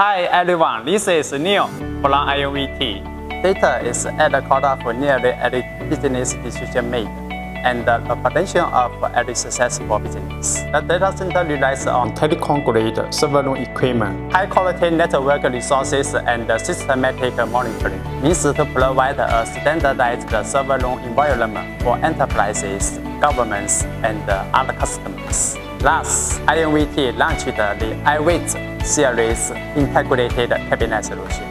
Hi everyone, this is Neil from INVT. Data is at the core of nearly every business decision made and the potential of every successful business. The data center relies on telecom-grade server room equipment, high-quality network resources, and systematic monitoring. Means to provide a standardized server room environment for enterprises, governments, and other customers. Thus, INVT launched the iWIT series integrated cabinet solution.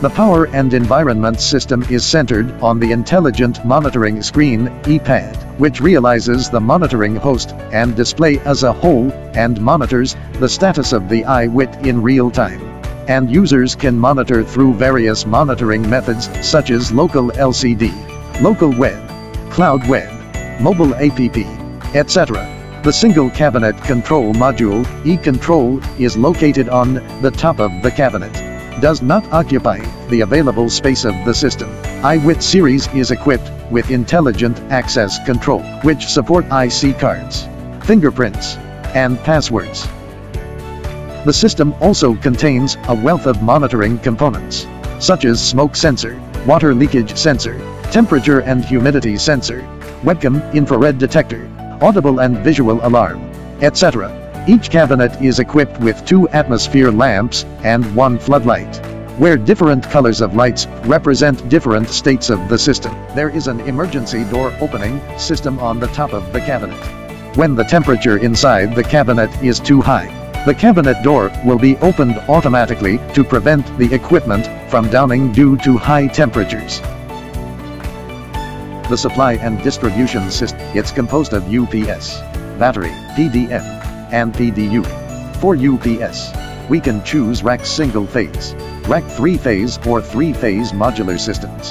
The Power and Environment System is centered on the Intelligent Monitoring Screen EPAD, which realizes the monitoring host and display as a whole and monitors the status of the iWIT in real time. And users can monitor through various monitoring methods such as local LCD, local web, cloud web, mobile app, etc. The single cabinet control module, e-control, is located on the top of the cabinet does not occupy the available space of the system. iWIT series is equipped with intelligent access control, which support IC cards, fingerprints, and passwords. The system also contains a wealth of monitoring components, such as smoke sensor, water leakage sensor, temperature and humidity sensor, webcam, infrared detector, audible and visual alarm, etc. Each cabinet is equipped with two atmosphere lamps and one floodlight, where different colors of lights represent different states of the system. There is an emergency door opening system on the top of the cabinet. When the temperature inside the cabinet is too high, the cabinet door will be opened automatically to prevent the equipment from downing due to high temperatures. The supply and distribution system, it's composed of UPS, battery, PDM, and PDU. For UPS, we can choose rack single phase, rack three phase or three phase modular systems.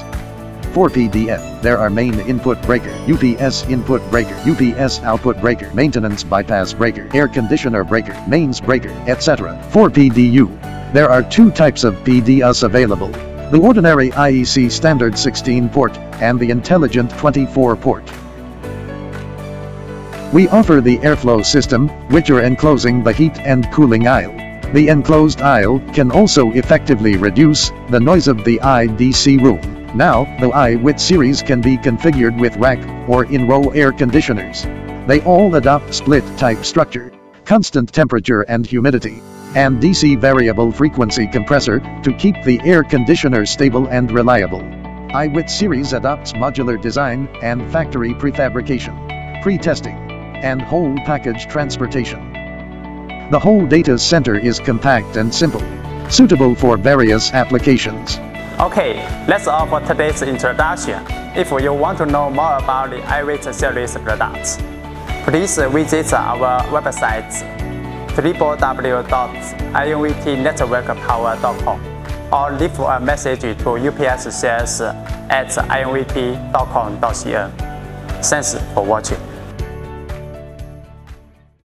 For PDM, there are main input breaker, UPS input breaker, UPS output breaker, maintenance bypass breaker, air conditioner breaker, mains breaker, etc. For PDU, there are two types of PDUs available. The ordinary IEC standard 16 port and the intelligent 24 port. We offer the airflow system, which are enclosing the heat and cooling aisle. The enclosed aisle can also effectively reduce the noise of the IDC room. Now, the iWIT series can be configured with rack or in-row air conditioners. They all adopt split-type structure, constant temperature and humidity, and DC variable frequency compressor to keep the air conditioner stable and reliable. iWIT series adopts modular design and factory prefabrication, pre-testing, and whole package transportation. The whole data center is compact and simple, suitable for various applications. Okay, all for today's introduction. If you want to know more about the iWIT series products, please visit our website www.invtnetworkpower.com or leave a message to UPS sales at invt.com.cn. Thanks for watching.